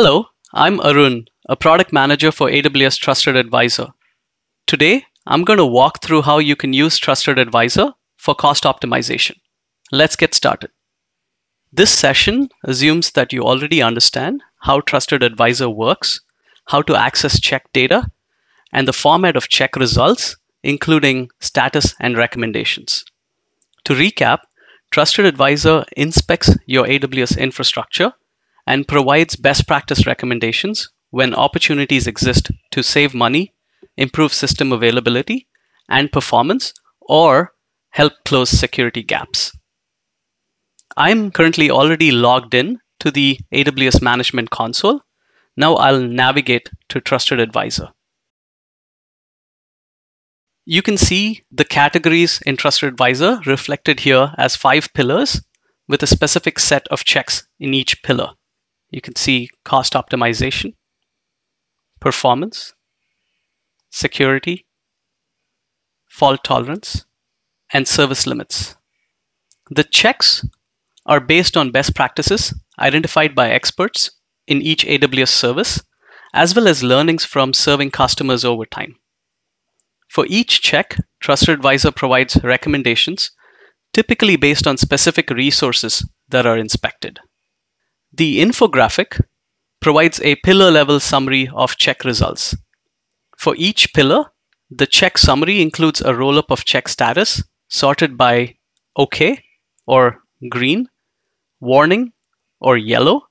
Hello, I'm Arun, a product manager for AWS Trusted Advisor. Today, I'm going to walk through how you can use Trusted Advisor for cost optimization. Let's get started. This session assumes that you already understand how Trusted Advisor works, how to access check data, and the format of check results, including status and recommendations. To recap, Trusted Advisor inspects your AWS infrastructure and provides best practice recommendations when opportunities exist to save money, improve system availability and performance, or help close security gaps. I'm currently already logged in to the AWS Management Console. Now I'll navigate to Trusted Advisor. You can see the categories in Trusted Advisor reflected here as five pillars with a specific set of checks in each pillar. You can see cost optimization, performance, security, fault tolerance, and service limits. The checks are based on best practices identified by experts in each AWS service, as well as learnings from serving customers over time. For each check, Trusted Advisor provides recommendations, typically based on specific resources that are inspected. The infographic provides a pillar level summary of check results. For each pillar, the check summary includes a roll up of check status sorted by OK or green, warning or yellow,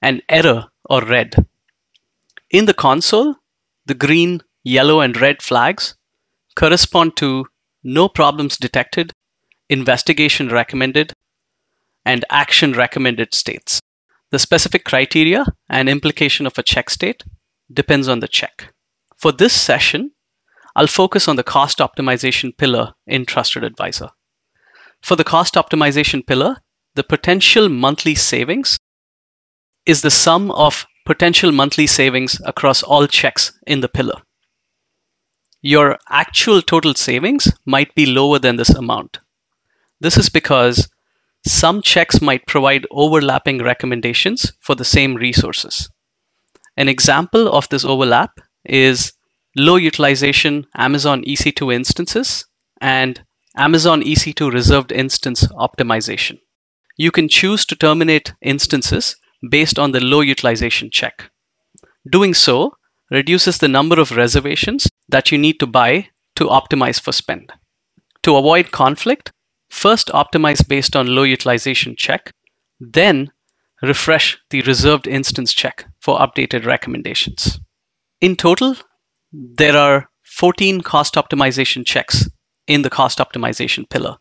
and error or red. In the console, the green, yellow, and red flags correspond to no problems detected, investigation recommended, and action recommended states. The specific criteria and implication of a check state depends on the check. For this session, I'll focus on the cost optimization pillar in Trusted Advisor. For the cost optimization pillar, the potential monthly savings is the sum of potential monthly savings across all checks in the pillar. Your actual total savings might be lower than this amount. This is because some checks might provide overlapping recommendations for the same resources. An example of this overlap is low utilization Amazon EC2 instances and Amazon EC2 reserved instance optimization. You can choose to terminate instances based on the low utilization check. Doing so reduces the number of reservations that you need to buy to optimize for spend. To avoid conflict, first optimize based on low utilization check, then refresh the reserved instance check for updated recommendations. In total, there are 14 cost optimization checks in the cost optimization pillar.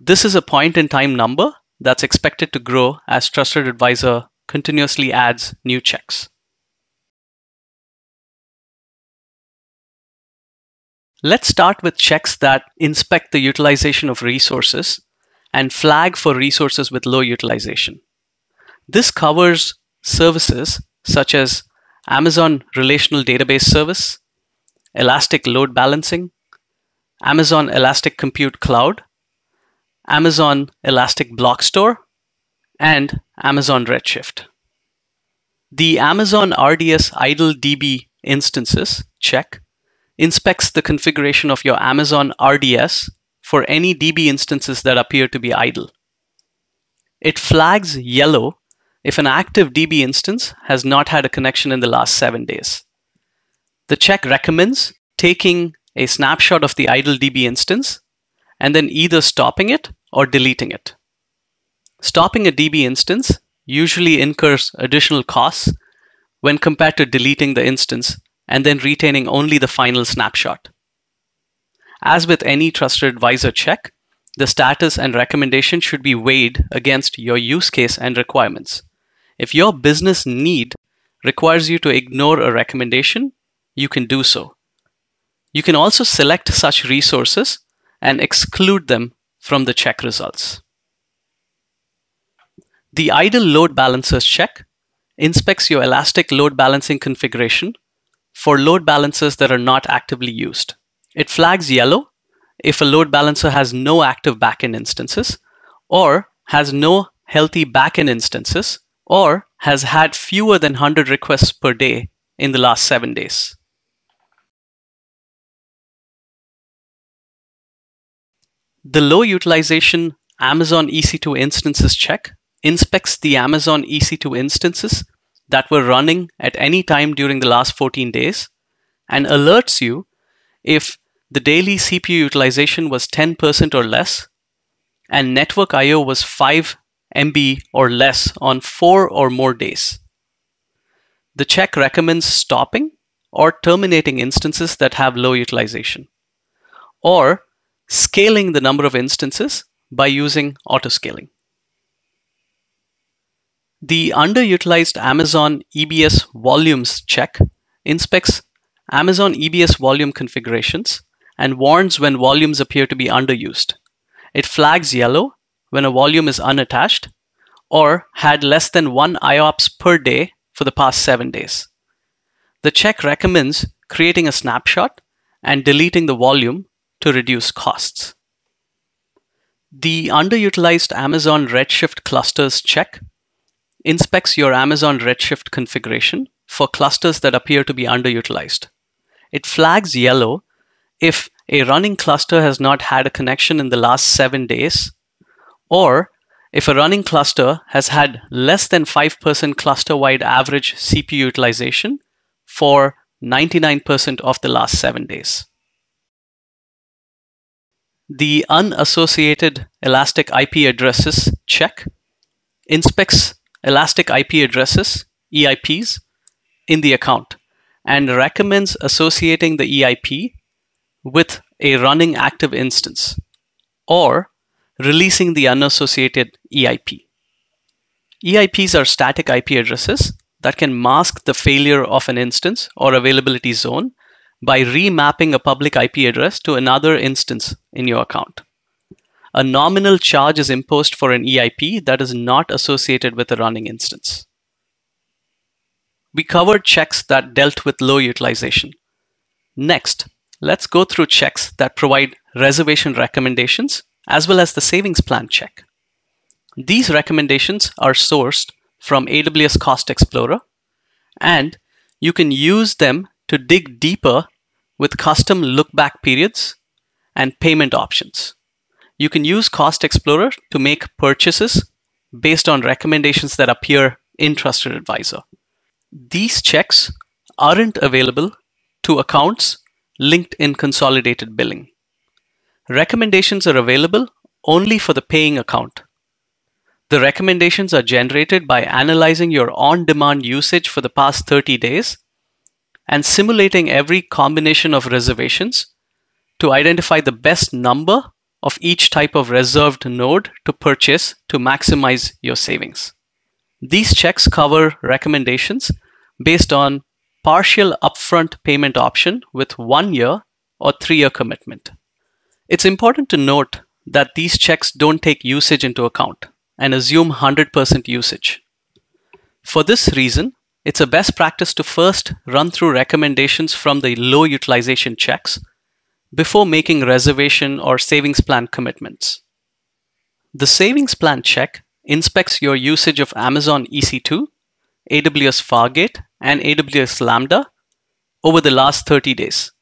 This is a point in time number that's expected to grow as Trusted Advisor continuously adds new checks. Let's start with checks that inspect the utilization of resources and flag for resources with low utilization. This covers services such as Amazon Relational Database Service, Elastic Load Balancing, Amazon Elastic Compute Cloud, Amazon Elastic Block Store, and Amazon Redshift. The Amazon RDS idle DB instances check inspects the configuration of your Amazon RDS for any DB instances that appear to be idle. It flags yellow if an active DB instance has not had a connection in the last seven days. The check recommends taking a snapshot of the idle DB instance and then either stopping it or deleting it. Stopping a DB instance usually incurs additional costs when compared to deleting the instance and then retaining only the final snapshot. As with any trusted advisor check, the status and recommendation should be weighed against your use case and requirements. If your business need requires you to ignore a recommendation, you can do so. You can also select such resources and exclude them from the check results. The idle load balancers check inspects your elastic load balancing configuration for load balancers that are not actively used. It flags yellow if a load balancer has no active backend instances or has no healthy backend instances or has had fewer than 100 requests per day in the last seven days. The low utilization Amazon EC2 instances check inspects the Amazon EC2 instances that were running at any time during the last 14 days and alerts you if the daily CPU utilization was 10% or less and network IO was 5 MB or less on four or more days. The check recommends stopping or terminating instances that have low utilization or scaling the number of instances by using autoscaling. The underutilized Amazon EBS volumes check inspects Amazon EBS volume configurations and warns when volumes appear to be underused. It flags yellow when a volume is unattached or had less than one IOPS per day for the past seven days. The check recommends creating a snapshot and deleting the volume to reduce costs. The underutilized Amazon Redshift clusters check inspects your Amazon Redshift configuration for clusters that appear to be underutilized. It flags yellow if a running cluster has not had a connection in the last seven days, or if a running cluster has had less than 5% cluster-wide average CPU utilization for 99% of the last seven days. The unassociated elastic IP addresses check inspects elastic IP addresses, EIPs, in the account and recommends associating the EIP with a running active instance or releasing the unassociated EIP. EIPs are static IP addresses that can mask the failure of an instance or availability zone by remapping a public IP address to another instance in your account. A nominal charge is imposed for an EIP that is not associated with a running instance. We covered checks that dealt with low utilization. Next, let's go through checks that provide reservation recommendations as well as the savings plan check. These recommendations are sourced from AWS Cost Explorer, and you can use them to dig deeper with custom look-back periods and payment options. You can use Cost Explorer to make purchases based on recommendations that appear in Trusted Advisor. These checks aren't available to accounts linked in consolidated billing. Recommendations are available only for the paying account. The recommendations are generated by analyzing your on-demand usage for the past 30 days and simulating every combination of reservations to identify the best number of each type of reserved node to purchase to maximize your savings. These checks cover recommendations based on partial upfront payment option with one year or three year commitment. It's important to note that these checks don't take usage into account and assume 100% usage. For this reason, it's a best practice to first run through recommendations from the low utilization checks before making reservation or savings plan commitments. The savings plan check inspects your usage of Amazon EC2, AWS Fargate, and AWS Lambda over the last 30 days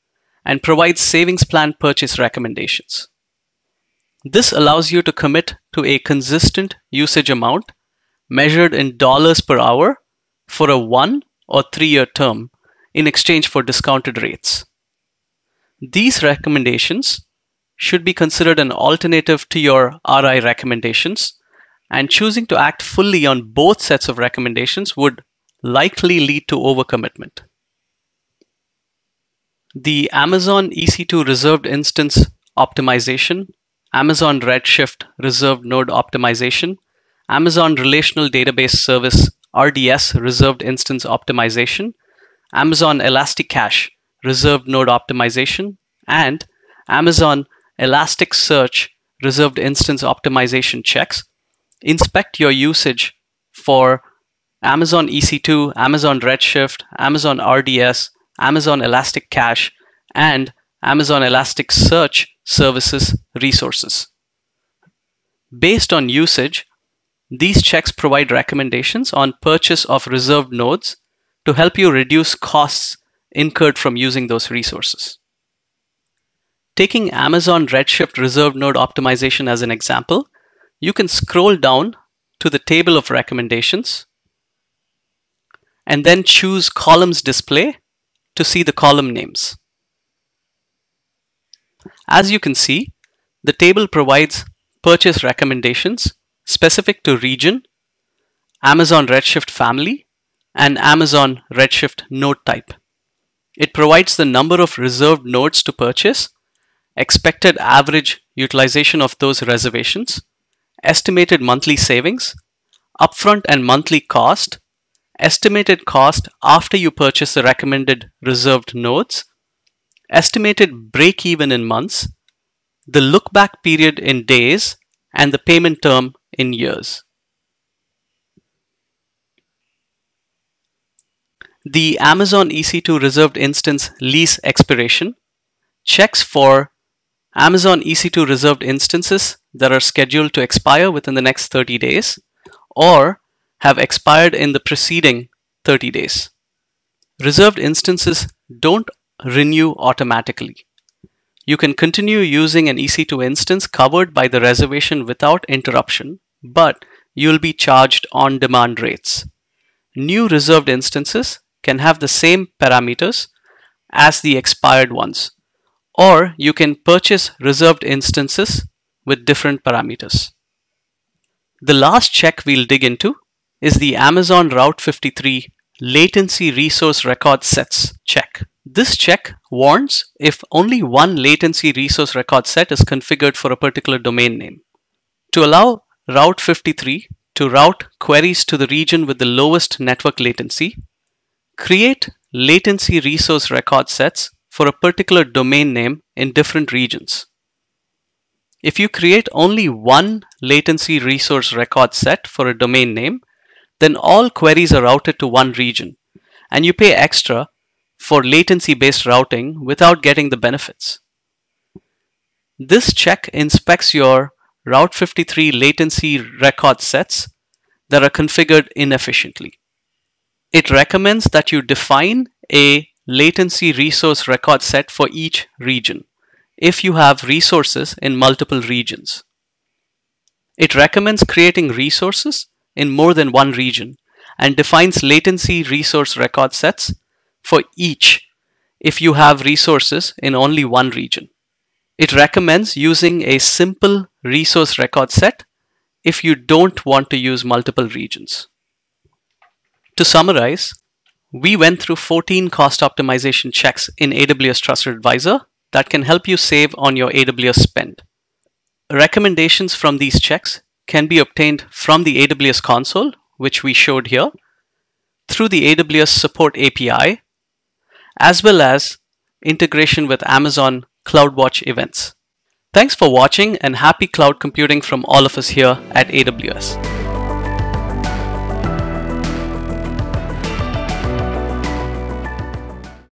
and provides savings plan purchase recommendations. This allows you to commit to a consistent usage amount measured in dollars per hour for a one or three year term in exchange for discounted rates. These recommendations should be considered an alternative to your RI recommendations, and choosing to act fully on both sets of recommendations would likely lead to overcommitment. The Amazon EC2 reserved instance optimization, Amazon Redshift reserved node optimization, Amazon Relational Database Service RDS reserved instance optimization, Amazon ElastiCache reserved node optimization, and Amazon Elasticsearch reserved instance optimization checks. Inspect your usage for Amazon EC2, Amazon Redshift, Amazon RDS, Amazon ElastiCache, and Amazon Elasticsearch services resources. Based on usage, these checks provide recommendations on purchase of reserved nodes to help you reduce costs incurred from using those resources. Taking Amazon Redshift reserved node optimization as an example, you can scroll down to the table of recommendations and then choose columns display to see the column names. As you can see, the table provides purchase recommendations specific to region, Amazon Redshift family, and Amazon Redshift node type. It provides the number of reserved nodes to purchase, expected average utilization of those reservations, estimated monthly savings, upfront and monthly cost, estimated cost after you purchase the recommended reserved nodes, estimated break even in months, the look back period in days, and the payment term in years. The Amazon EC2 reserved instance lease expiration checks for Amazon EC2 reserved instances that are scheduled to expire within the next 30 days or have expired in the preceding 30 days. Reserved instances don't renew automatically. You can continue using an EC2 instance covered by the reservation without interruption, but you'll be charged on demand rates. New reserved instances can have the same parameters as the expired ones, or you can purchase reserved instances with different parameters. The last check we'll dig into is the Amazon Route 53 latency resource record sets check. This check warns if only one latency resource record set is configured for a particular domain name. To allow Route 53 to route queries to the region with the lowest network latency, create latency resource record sets for a particular domain name in different regions. If you create only one latency resource record set for a domain name, then all queries are routed to one region and you pay extra for latency based routing without getting the benefits. This check inspects your Route 53 latency record sets that are configured inefficiently. It recommends that you define a latency resource record set for each region if you have resources in multiple regions. It recommends creating resources in more than one region and defines latency resource record sets for each if you have resources in only one region. It recommends using a simple resource record set if you don't want to use multiple regions. To summarize, we went through 14 cost optimization checks in AWS Trusted Advisor that can help you save on your AWS spend. Recommendations from these checks can be obtained from the AWS console, which we showed here, through the AWS Support API, as well as integration with Amazon CloudWatch events. Thanks for watching and happy cloud computing from all of us here at AWS.